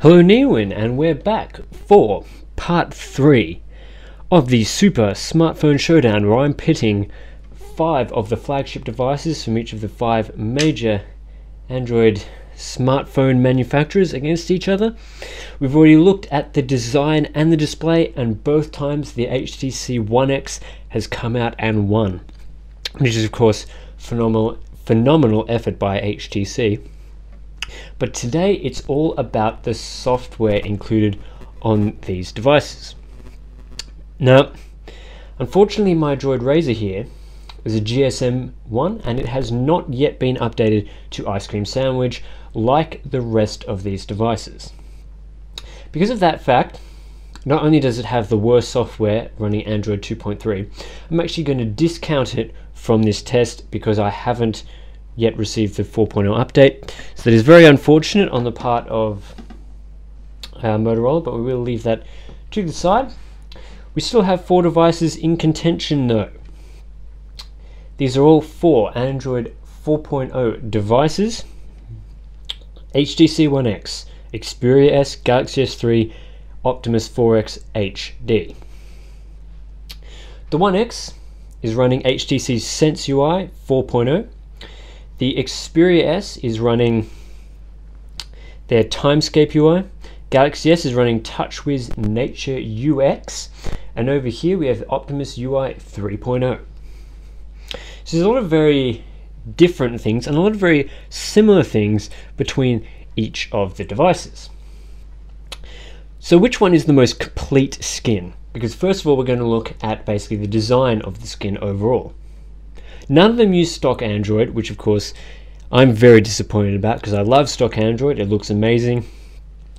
Hello Neowin and we're back for part 3 of the Super Smartphone Showdown where I'm pitting five of the flagship devices from each of the five major Android smartphone manufacturers against each other. We've already looked at the design and the display and both times the HTC One X has come out and won which is of course phenomenal phenomenal effort by HTC. But today it's all about the software included on these devices. Now, unfortunately my Droid Razr here is a GSM one and it has not yet been updated to Ice Cream Sandwich like the rest of these devices. Because of that fact, not only does it have the worst software running Android 2.3, I'm actually going to discount it from this test because I haven't yet received the 4.0 update. So that is very unfortunate on the part of uh, Motorola, but we will leave that to the side. We still have four devices in contention though. These are all four Android 4.0 devices. HTC One X, Xperia S, Galaxy S3, Optimus 4X HD. The One X is running HTC's Sense UI 4.0. The Xperia S is running their Timescape UI. Galaxy S is running TouchWiz Nature UX. And over here we have Optimus UI 3.0. So there's a lot of very different things and a lot of very similar things between each of the devices. So which one is the most complete skin? Because first of all, we're going to look at basically the design of the skin overall. None of them use stock Android, which of course I'm very disappointed about because I love stock Android. It looks amazing.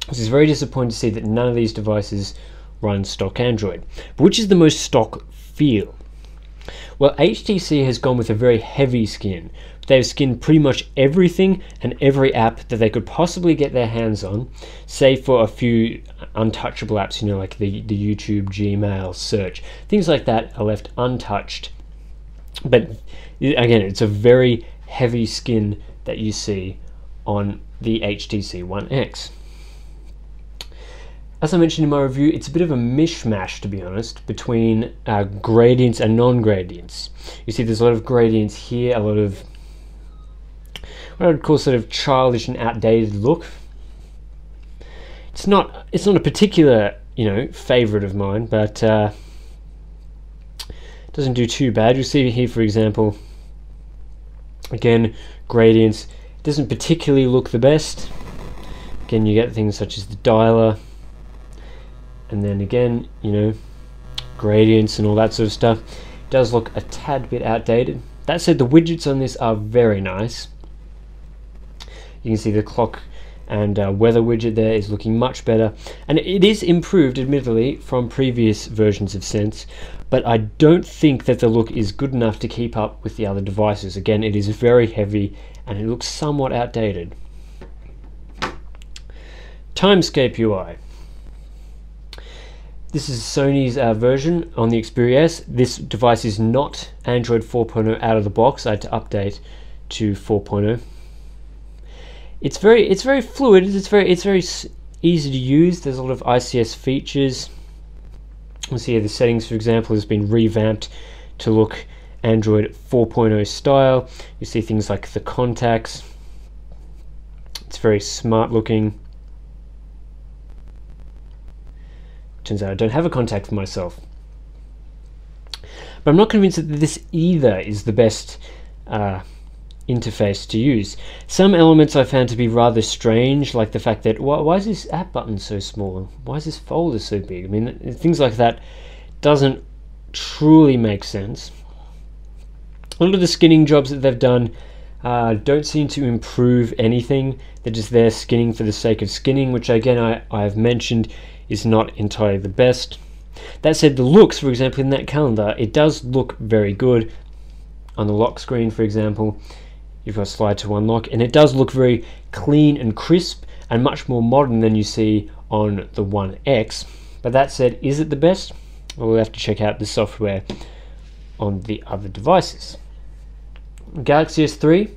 This is very disappointing to see that none of these devices run stock Android. But which is the most stock feel? Well, HTC has gone with a very heavy skin. They've skinned pretty much everything and every app that they could possibly get their hands on, save for a few untouchable apps, you know, like the, the YouTube, Gmail, search. Things like that are left untouched. But again, it's a very heavy skin that you see on the HTC One X. As I mentioned in my review, it's a bit of a mishmash, to be honest, between uh, gradients and non-gradients. You see there's a lot of gradients here, a lot of what I would call sort of childish and outdated look. It's not it's not a particular you know favorite of mine, but uh, doesn't do too bad. You'll see here, for example, again gradients. Doesn't particularly look the best. Again, you get things such as the dialer, and then again, you know, gradients and all that sort of stuff. It does look a tad bit outdated. That said, the widgets on this are very nice. You can see the clock and uh, weather widget there is looking much better. And it is improved admittedly from previous versions of Sense but I don't think that the look is good enough to keep up with the other devices. Again it is very heavy and it looks somewhat outdated. Timescape UI this is Sony's uh, version on the Xperia S. This device is not Android 4.0 out of the box. I had to update to 4.0 it's very it's very fluid. It's very it's very easy to use. There's a lot of ICS features. You see here the settings, for example, has been revamped to look Android 4.0 style. You see things like the contacts. It's very smart looking. Turns out I don't have a contact for myself. But I'm not convinced that this either is the best uh, interface to use. Some elements I found to be rather strange, like the fact that why, why is this app button so small? Why is this folder so big? I mean, things like that doesn't truly make sense. A lot of the skinning jobs that they've done uh, don't seem to improve anything. They're just there skinning for the sake of skinning, which again I, I have mentioned is not entirely the best. That said, the looks, for example, in that calendar, it does look very good. On the lock screen, for example, you've got a slide to unlock and it does look very clean and crisp and much more modern than you see on the One X. But that said is it the best? Well, we'll have to check out the software on the other devices. Galaxy S3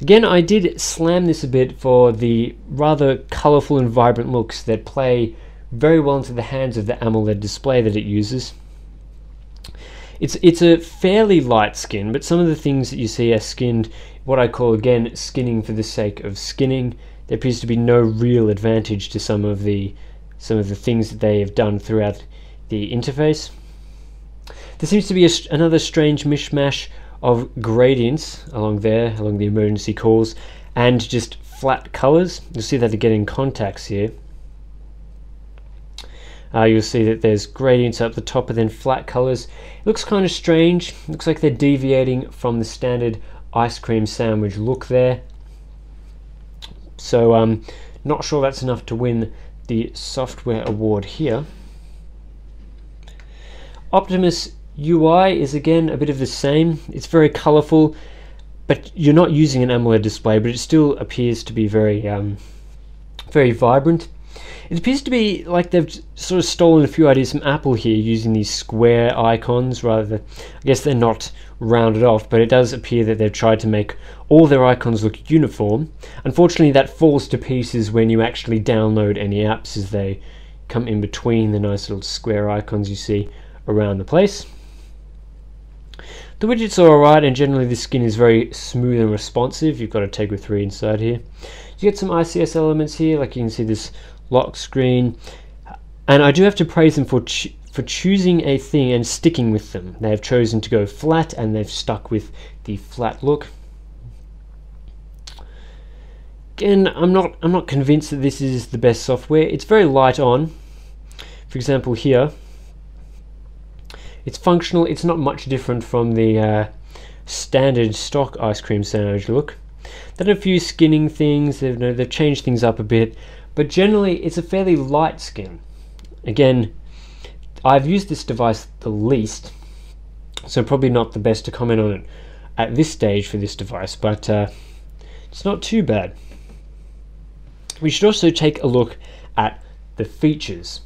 Again, I did slam this a bit for the rather colourful and vibrant looks that play very well into the hands of the AMOLED display that it uses. It's, it's a fairly light skin, but some of the things that you see are skinned, what I call again skinning for the sake of skinning. There appears to be no real advantage to some of the some of the things that they have done throughout the interface. There seems to be another strange mishmash of gradients along there, along the emergency calls, and just flat colors. You'll see that again in contacts here. Uh, you'll see that there's gradients up the top and then flat colors. It looks kind of strange. Looks like they're deviating from the standard ice cream sandwich look there. So um, not sure that's enough to win the software award here. Optimus UI is again a bit of the same. It's very colorful, but you're not using an AMOLED display, but it still appears to be very, um, very vibrant. It appears to be like they've sort of stolen a few ideas from Apple here using these square icons rather I guess they're not rounded off, but it does appear that they've tried to make all their icons look uniform. Unfortunately, that falls to pieces when you actually download any apps as they come in between the nice little square icons you see around the place. The widgets are alright and generally the skin is very smooth and responsive. You've got a Tegra 3 inside here. You get some ICS elements here, like you can see this lock screen. And I do have to praise them for ch for choosing a thing and sticking with them. They have chosen to go flat and they've stuck with the flat look. Again, I'm not I'm not convinced that this is the best software. It's very light on. For example, here, it's functional. It's not much different from the uh, standard stock ice cream sandwich look. They've done a few skinning things. They've know they've changed things up a bit, but generally it's a fairly light skin. Again, I've used this device the least, so probably not the best to comment on it at this stage for this device, but uh, it's not too bad. We should also take a look at the features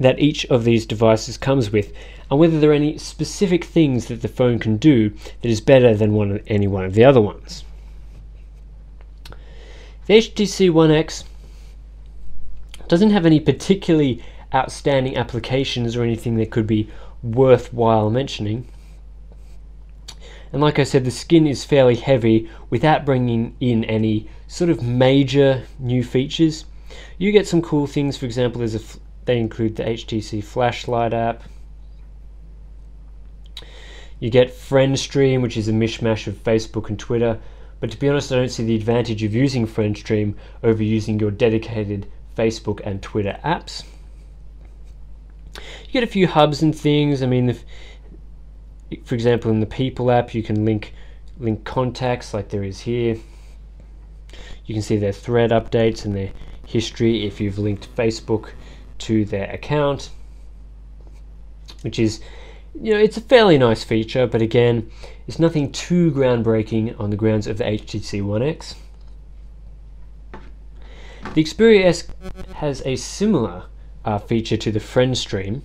that each of these devices comes with and whether there are any specific things that the phone can do that is better than one any one of the other ones. The HTC One X doesn't have any particularly outstanding applications or anything that could be worthwhile mentioning. And like I said, the skin is fairly heavy without bringing in any sort of major new features. You get some cool things, for example, there's a they include the HTC Flashlight app. You get FriendStream, which is a mishmash of Facebook and Twitter. But to be honest, I don't see the advantage of using FriendStream over using your dedicated Facebook and Twitter apps. You get a few hubs and things. I mean, if, for example, in the People app, you can link link contacts like there is here. You can see their thread updates and their history if you've linked Facebook to their account, which is, you know, it's a fairly nice feature, but again, it's nothing too groundbreaking on the grounds of the HTC One X. The Xperia S has a similar uh, feature to the friend stream.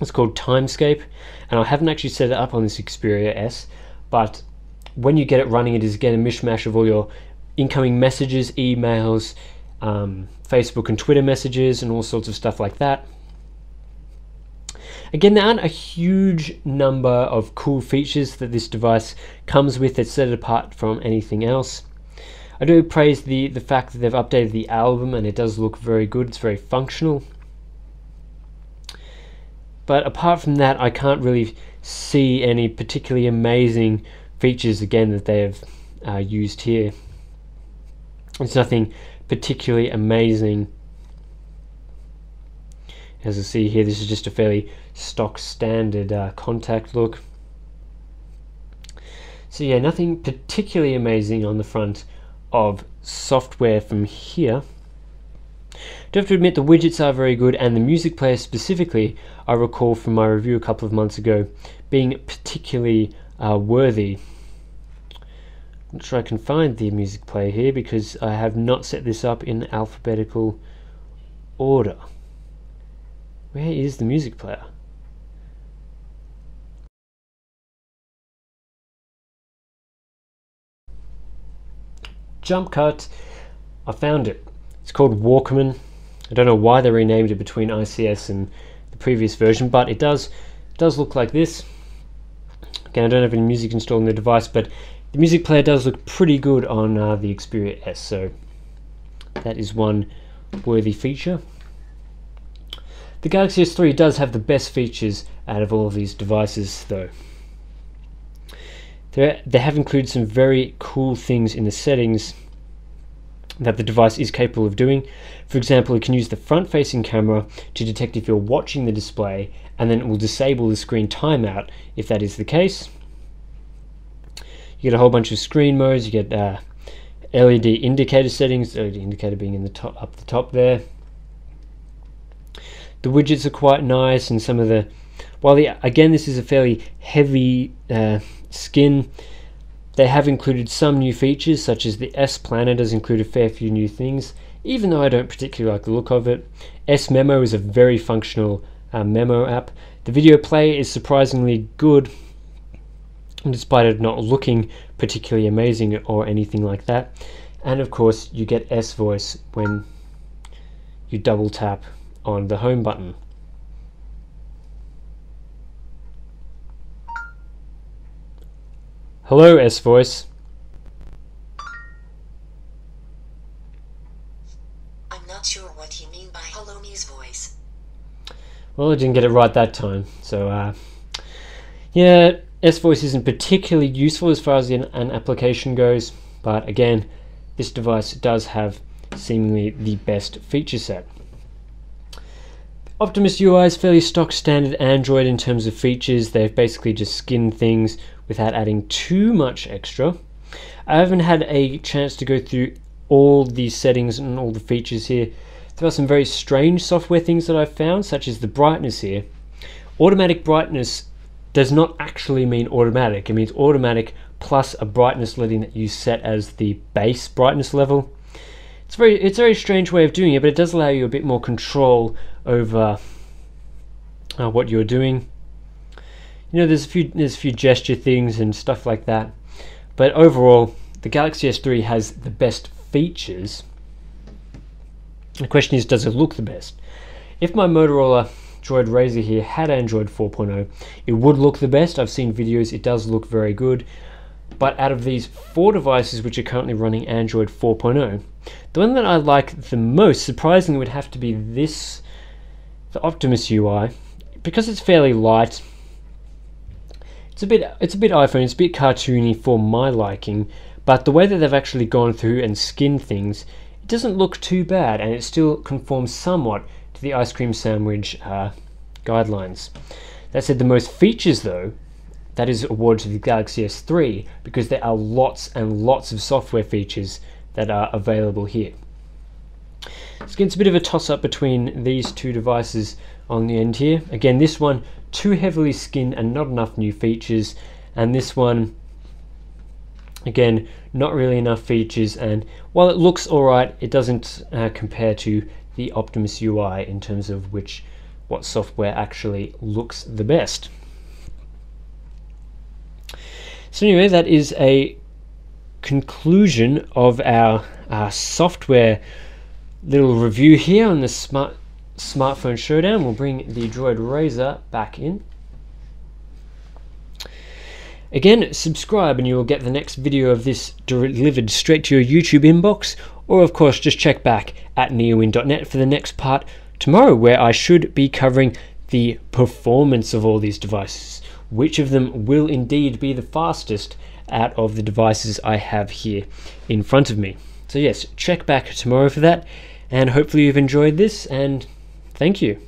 It's called Timescape, and I haven't actually set it up on this Xperia S, but when you get it running, it is again a mishmash of all your incoming messages, emails, um, Facebook and Twitter messages, and all sorts of stuff like that. Again, there aren't a huge number of cool features that this device comes with that set it apart from anything else. I do praise the, the fact that they've updated the album and it does look very good, it's very functional. But apart from that, I can't really see any particularly amazing features again that they have uh, used here. It's nothing particularly amazing. As you see here, this is just a fairly stock standard uh, contact look. So yeah, nothing particularly amazing on the front of software from here. Do have to admit the widgets are very good and the music player specifically I recall from my review a couple of months ago being particularly uh, worthy not sure I can find the music player here because I have not set this up in alphabetical order. Where is the music player? Jump cut. I found it. It's called Walkman. I don't know why they renamed it between ICS and the previous version, but it does it does look like this. Again, I don't have any music installed on the device, but the music player does look pretty good on uh, the Xperia S, so that is one worthy feature. The Galaxy S3 does have the best features out of all of these devices, though. They have included some very cool things in the settings that the device is capable of doing. For example, it can use the front facing camera to detect if you're watching the display and then it will disable the screen timeout if that is the case. You get a whole bunch of screen modes, you get uh, LED indicator settings, LED indicator being in the top up the top there. The widgets are quite nice and some of the while the again this is a fairly heavy uh, skin they have included some new features, such as the S Planner does include a fair few new things, even though I don't particularly like the look of it. S Memo is a very functional uh, memo app. The video play is surprisingly good, despite it not looking particularly amazing or anything like that. And of course, you get S Voice when you double tap on the home button. Hello, S Voice. I'm not sure what you mean by hello Miss voice. Well, I didn't get it right that time, so uh, yeah, S Voice isn't particularly useful as far as an, an application goes, but again, this device does have seemingly the best feature set. Optimus UI is fairly stock standard Android in terms of features. They've basically just skinned things without adding too much extra. I haven't had a chance to go through all these settings and all the features here. There are some very strange software things that I've found, such as the brightness here. Automatic brightness does not actually mean automatic. It means automatic plus a brightness setting that you set as the base brightness level. It's very it's a very strange way of doing it, but it does allow you a bit more control over uh, what you're doing. You know, there's a few there's a few gesture things and stuff like that, but overall, the Galaxy S3 has the best features. The question is, does it look the best? If my Motorola Droid Razr here had Android 4.0, it would look the best. I've seen videos; it does look very good. But out of these four devices which are currently running Android 4.0, the one that I like the most, surprisingly, would have to be this, the Optimus UI, because it's fairly light. It's a bit, it's a bit iPhone, it's a bit cartoony for my liking, but the way that they've actually gone through and skinned things, it doesn't look too bad, and it still conforms somewhat to the ice cream sandwich uh, guidelines. That said, the most features though that is awarded to the Galaxy S3 because there are lots and lots of software features that are available here. So it's a bit of a toss up between these two devices on the end here. Again, this one too heavily skinned and not enough new features, and this one again not really enough features. And while it looks alright, it doesn't uh, compare to the Optimus UI in terms of which what software actually looks the best. So anyway, that is a conclusion of our, our software little review here on the smart smartphone showdown. We'll bring the Droid Razr back in. Again, subscribe and you will get the next video of this delivered straight to your YouTube inbox, or of course just check back at neowin.net for the next part tomorrow, where I should be covering the performance of all these devices which of them will indeed be the fastest out of the devices I have here in front of me. So yes, check back tomorrow for that, and hopefully you've enjoyed this, and thank you.